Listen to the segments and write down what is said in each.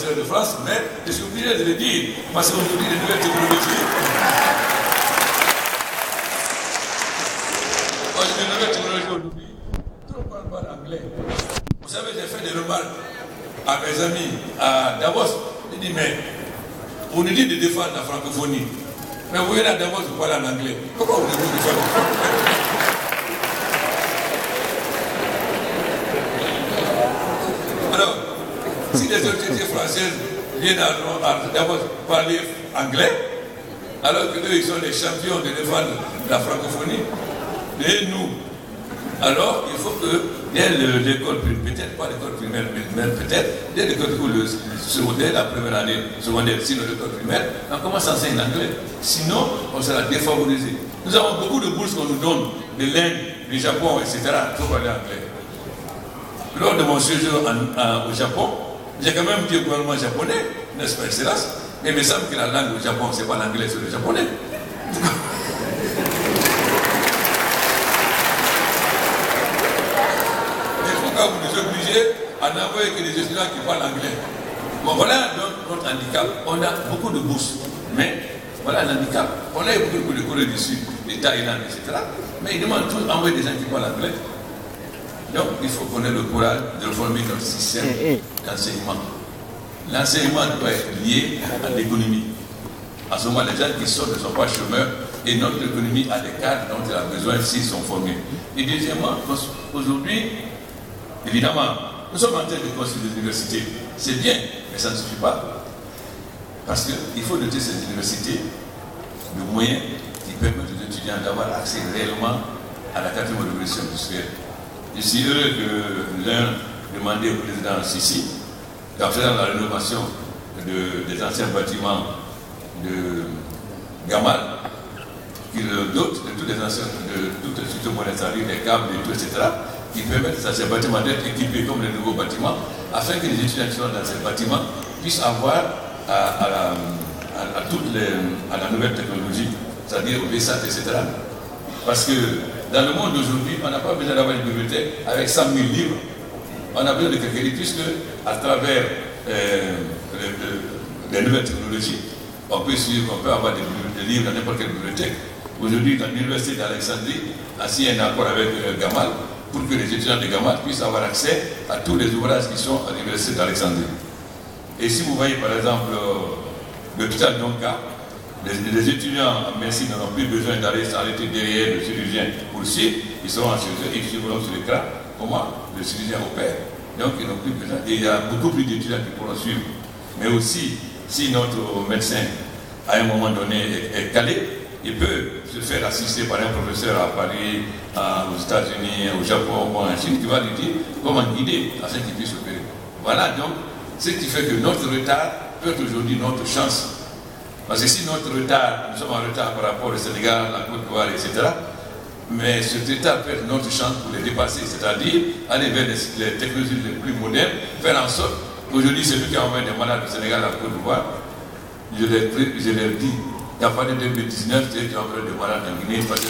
de France, mais je suis obligé de le dire, parce qu'aujourd'hui, les nouvelles technologies. J'ai les nouvelles technologies aujourd'hui. Tout le monde parle anglais. Vous savez, j'ai fait des remarques à mes amis à Davos. J'ai dit, mais on nous dit de défendre la francophonie. Mais vous voyez là, Davos, vous parlez en anglais. Pourquoi vous devez défendre Alors, si les autorités françaises viennent Davos parler anglais, alors que eux, ils sont les champions de défendre la francophonie, et nous, alors il faut que dès l'école primaire, peut-être pas l'école primaire, mais peut-être dès l'école le secondaire, la première année secondaire, sinon l'école primaire, on commence à enseigner l'anglais. Sinon, on sera défavorisé. Nous avons beaucoup de bourses qu'on nous donne, de l'Inde, du Japon, etc. pour parler anglais. Lors de mon séjour au Japon, j'ai quand même dit au gouvernement japonais, n'est-ce pas, excellence, mais il me semble que la langue au Japon, ce n'est pas l'anglais, c'est le japonais. Et pourquoi vous nous obligez à n'envoyer que des étudiants qui parlent anglais? Bon, voilà notre handicap. On a beaucoup de bourses, mais voilà l'handicap. On a beaucoup de Corée du Sud, de Thaïlande, etc. Mais ils demandent tous d'envoyer des gens qui parlent anglais. Donc, il faut qu'on ait le courage de reformer notre système d'enseignement. L'enseignement doit être lié à l'économie. À ce moment, les gens qui sortent ne sont pas chômeurs et notre économie a des cadres dont elle a besoin s'ils sont formés. Et deuxièmement, aujourd'hui, évidemment, nous sommes en train de construire des universités. C'est bien, mais ça ne suffit pas. Parce qu'il faut doter ces universités de moyens qui permettent aux étudiants d'avoir accès réellement à la quatrième révolution industrielle. Je suis heureux que l'un demandait au président Sissi, qu'en la rénovation des anciens bâtiments de Gamal, qu'il dote de tous les anciens, de toutes les structures monétaires, des câbles, et tout, etc., qui permettent à ces bâtiments d'être équipés comme les nouveaux bâtiments, afin que les étudiants qui sont dans ces bâtiments puissent avoir à, la, les, la nouvelle technologie, c'est-à-dire au VSAT, etc. Parce que dans le monde d'aujourd'hui, on n'a pas besoin d'avoir une bibliothèque avec 100 000 livres. On a besoin de quelques livres, puisque à travers euh, les, nouvelles technologies, on peut avoir des, livres dans n'importe quelle bibliothèque. Aujourd'hui, dans l'université d'Alexandrie, assis un accord avec euh, Gamal, pour que les étudiants de Gamal puissent avoir accès à tous les ouvrages qui sont à l'université d'Alexandrie. Et si vous voyez par exemple euh, l'hôpital Donka, les, étudiants en médecine n'ont plus besoin d'aller s'arrêter derrière le chirurgien pour suivre, ils seront en chirurgien, ils suivront sur l'écran comment le chirurgien opère. Donc ils n'ont plus besoin. Et il y a beaucoup plus d'étudiants qui pourront suivre. Mais aussi, si notre médecin, à un moment donné, est, calé, il peut se faire assister par un professeur à Paris, aux États-Unis, au Japon ou en Chine, qui va lui dire comment guider afin qu'il puisse opérer. Voilà donc ce qui fait que notre retard peut être aujourd'hui notre chance parce que si notre retard, nous sommes en retard par rapport au Sénégal, la Côte d'Ivoire, etc., mais ce retard être notre chance pour les dépasser, c'est-à-dire aller vers les, technologies les plus modernes, faire en sorte qu'aujourd'hui, celui qui a envoyé des malades au Sénégal, à la Côte d'Ivoire, je leur, dis qu'à partir de 2019, c'est qui envoyé des malades en Guinée, parce que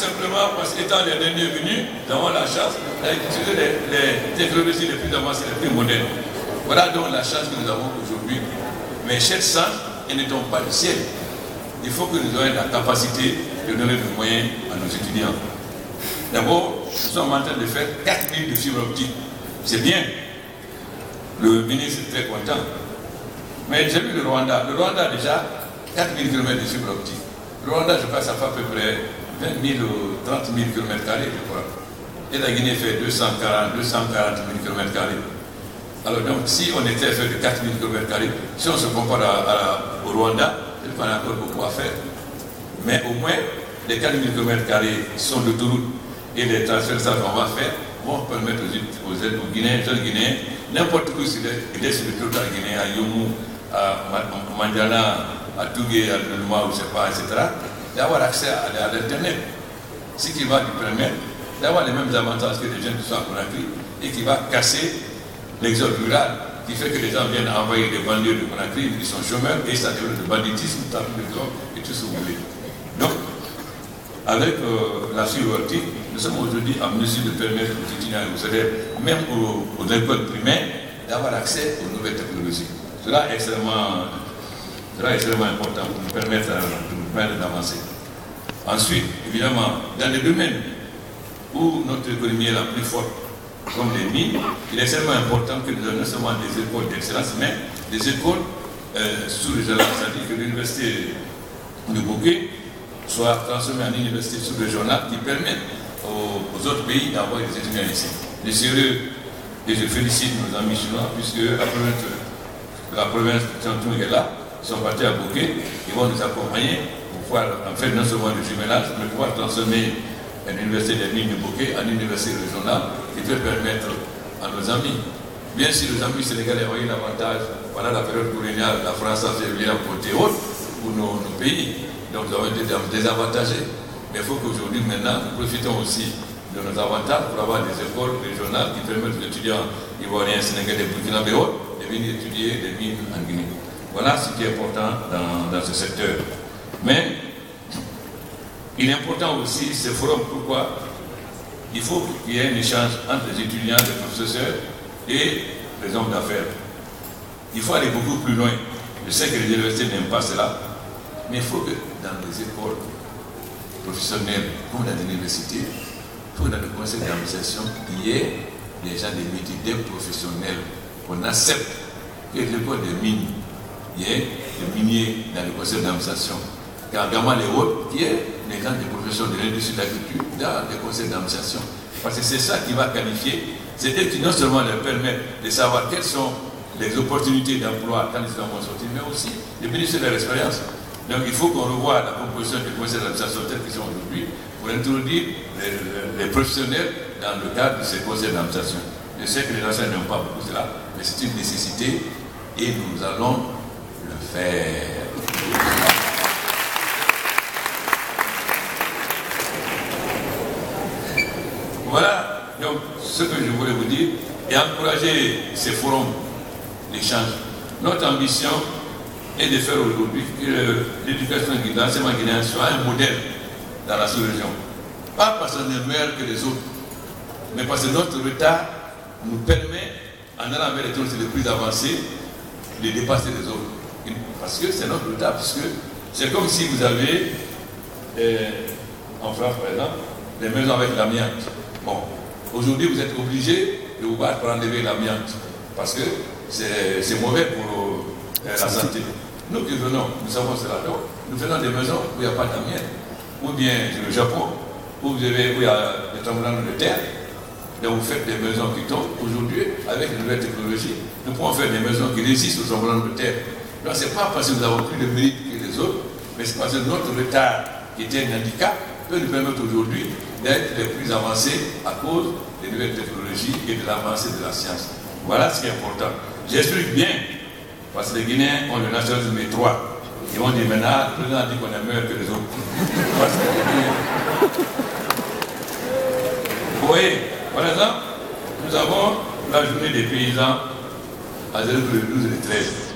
simplement parce qu'étant les derniers venus, nous avons la chance d'utiliser les, technologies les plus avancées, les plus modernes. Voilà donc la chance que nous avons aujourd'hui. Mais cette chance, elle ne tombe pas du ciel. Il faut que nous ayons la capacité de donner des moyens à nos étudiants. D'abord, nous sommes en train de faire 4000 de fibres optiques. C'est bien. Le ministre est très content. Mais j'ai vu le Rwanda. Le Rwanda déjà 4000 km de fibres optiques. Le Rwanda, je pense, ça fait à peu près 20 000 ou 30 000 km, je crois. Et la Guinée fait 240, 240 000 km. Alors donc, si on était fait de 4 000 km, si on se compare à, au Rwanda, il y a encore beaucoup à faire. Mais au moins, les 4 000 km sont d'autoroute et les transferts qu'on va faire vont permettre aux, aux, aux Guinéens, aux Guinéens, n'importe où il est sur le territoire guinéen, à Yomu, à Mandjana, à Tougué, à Lulma, je ne sais pas, etc., d'avoir accès à, l'Internet. Ce qui va lui permettre d'avoir les mêmes avantages que les jeunes qui sont à Conakry et qui va casser l'exode rural qui fait que les gens viennent envoyer des banlieues de Conakry, ils sont chômeurs et ça devient le banditisme, le et tout ce que vous voulez. Donc, avec euh, la fibre nous sommes aujourd'hui en mesure de permettre aux étudiants et aux élèves, même aux, écoles primaires, d'avoir accès aux nouvelles technologies. Cela est extrêmement, est extrêmement important pour nous permettre, d'avancer. Ensuite, évidemment, dans les domaines où notre économie est la plus forte, comme les mines, il est extrêmement important que nous ayons non seulement des écoles d'excellence, mais des écoles euh, sous-régionales, c'est-à-dire que l'université de Bouquet soit transformée en université sous-régionale qui permette aux, autres pays d'avoir des étudiants ici. Je suis heureux et je félicite nos amis chinois puisque la province, de est là, ils sont partis à Bouquet, ils vont nous accompagner pour pouvoir en faire non seulement du jumelage, mais pouvoir transformer une université des mines de Bouquet en université régionale qui peut permettre à nos amis. Bien sûr, les amis sénégalais ont eu l'avantage, pendant la période coloniale, la France a servi un côté haute pour nos, pays. Donc nous avons été désavantagés. Mais il faut qu'aujourd'hui, maintenant, nous profitons aussi de nos avantages pour avoir des écoles régionales qui permettent aux étudiants ivoiriens, sénégalais, burkinabés de venir étudier des mines en Guinée. Voilà ce qui est important dans, ce secteur. Mais il est important aussi ce forum, pourquoi? Il faut qu'il y ait un échange entre les étudiants, les professeurs et les hommes d'affaires. Il faut aller beaucoup plus loin. Je sais que les universités n'aiment pas cela, mais il faut que dans les écoles professionnelles, comme dans les universités, que dans le conseil d'administration, il y ait des gens des métiers, des professionnels, qu'on accepte que l'école des mines, y ait des miniers dans le conseil d'administration. Car également les autres, qui est les gens des professions de l'industrie de l'agriculture dans les conseils d'administration. Parce que c'est ça qui va qualifier, c'est elle qui non seulement leur permet de savoir quelles sont les opportunités d'emploi quand ils vont sortir, mais aussi de bénéficier de leur expérience. Donc il faut qu'on revoie la composition du conseil d'administration tel qu'ils sont aujourd'hui pour introduire les, professionnels dans le cadre de ces conseils d'administration. Je sais que les anciens n'ont pas beaucoup cela, mais c'est une nécessité et nous allons le faire. Voilà donc ce que je voulais vous dire et encourager ces forums d'échange. Notre ambition est de faire aujourd'hui que l'éducation guinéenne, l'enseignement guinéen soit un modèle dans la sous-région. Pas parce qu'on est meilleur que les autres, mais parce que notre retard nous permet, en allant vers les taux les plus avancés, de dépasser les autres. Parce que c'est notre retard, puisque c'est comme si vous avez, euh, en France par exemple, des maisons avec l'amiante. Bon, aujourd'hui vous êtes obligé de vous battre pour enlever l'amiante, parce que c'est mauvais pour euh, la santé. Nous qui venons, nous savons cela. Donc, nous faisons des maisons où il n'y a pas d'amiante, ou bien le Japon, où, vous avez, où il y a des tremblements de terre, donc vous faites des maisons qui tombent. Aujourd'hui, avec les nouvelles technologies, nous pouvons faire des maisons qui résistent aux tremblements de terre. Donc ce n'est pas parce que nous avons plus de mérite que les autres, mais c'est parce que notre retard, qui était un handicap, peut nous permettre aujourd'hui d'être les plus avancés à cause des nouvelles technologies et de l'avancée de la science. Voilà ce qui est important. J'explique bien, parce que les Guinéens ont le nationalisme étroit. Ils vont dire maintenant, le président dit qu'on est meilleur que les autres. Vous voyez, par exemple, nous avons la journée des paysans à 0,12 et 13.